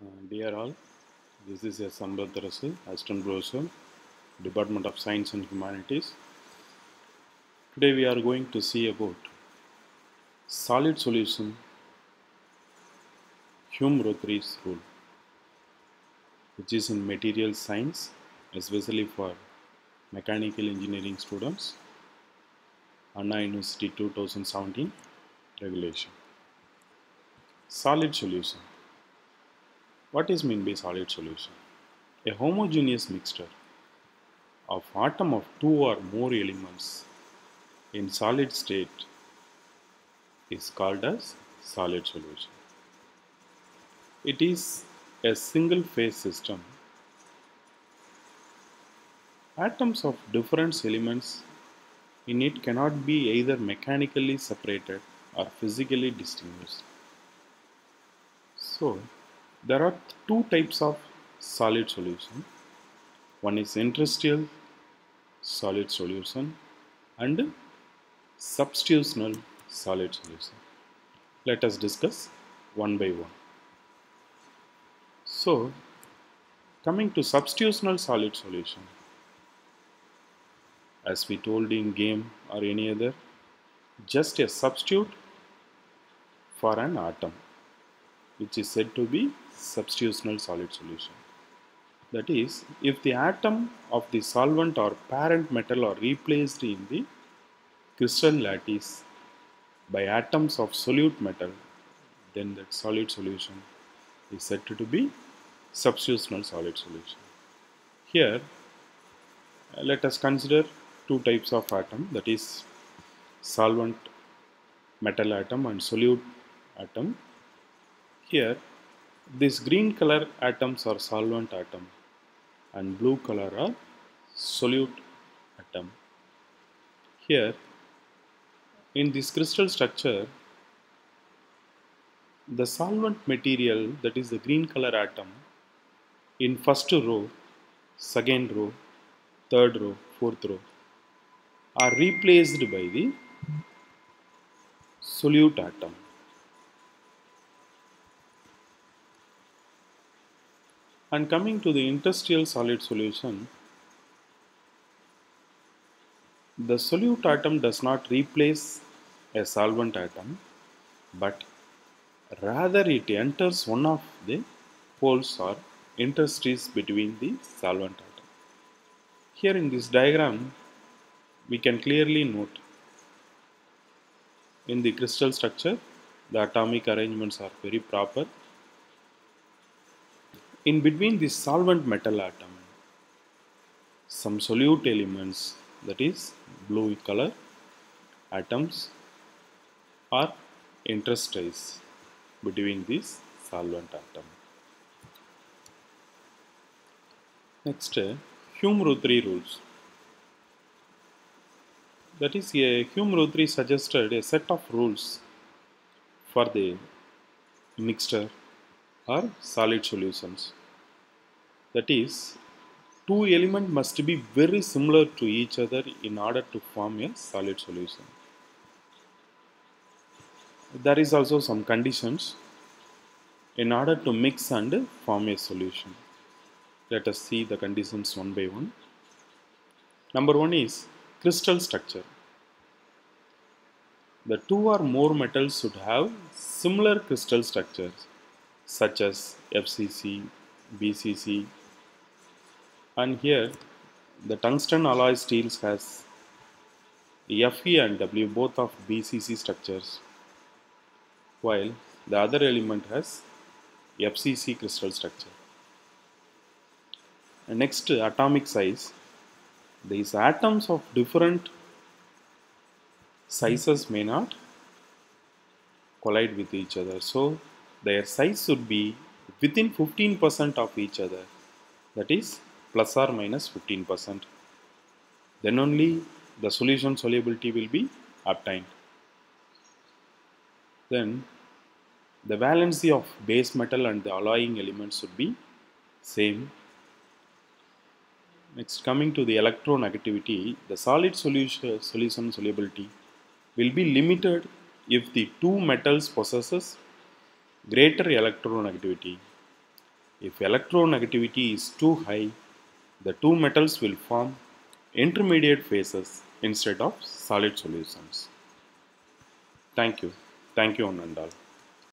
Uh, dear all, this is S. Ambalatharasu, Assistant Professor, Department of Science and Humanities. Today we are going to see about solid solution Hume-Rothery's rule, which is in material science, especially for mechanical engineering students, Anna University 2017 regulation. Solid solution. What is meant by solid solution? A homogeneous mixture of atom of two or more elements in solid state is called as solid solution. It is a single phase system. Atoms of different elements in it cannot be either mechanically separated or physically distinguished. So, there are two types of solid solution. One is interstitial solid solution and substitutional solid solution. Let us discuss one by one. So, coming to substitutional solid solution, as we told in game or any other, just a substitute for an atom, which is said to be substitutional solid solution. That is, if the atom of the solvent or parent metal are replaced in the crystal lattice by atoms of solute metal, then that solid solution is said to be substitutional solid solution. Here, uh, let us consider two types of atom that is solvent metal atom and solute atom. Here, this green color atoms are solvent atom and blue color are solute atom. Here, in this crystal structure, the solvent material that is the green color atom in first row, second row, third row, fourth row are replaced by the solute atom. And coming to the interstitial solid solution, the solute atom does not replace a solvent atom, but rather it enters one of the poles or interstices between the solvent atom. Here in this diagram, we can clearly note in the crystal structure, the atomic arrangements are very proper. In between the solvent metal atom, some solute elements that is blue color atoms are interstices between this solvent atom. Next, uh, Hume-Rothery rules. That is, Hume-Rothery suggested a set of rules for the mixture or solid solutions. That is, two elements must be very similar to each other in order to form a solid solution. There is also some conditions in order to mix and form a solution. Let us see the conditions one by one. Number one is crystal structure. The two or more metals should have similar crystal structures such as FCC, BCC, and here the tungsten alloy steels has Fe and W both of BCC structures while the other element has FCC crystal structure. And next atomic size. These atoms of different sizes may not collide with each other. So their size should be within 15% of each other. That is plus or minus 15% then only the solution solubility will be obtained. Then the valency of base metal and the alloying elements should be same. Next, coming to the electronegativity, the solid solution, solution solubility will be limited if the two metals possesses greater electronegativity If electronegativity is too high, the two metals will form intermediate phases instead of solid solutions. Thank you. Thank you, Anandal.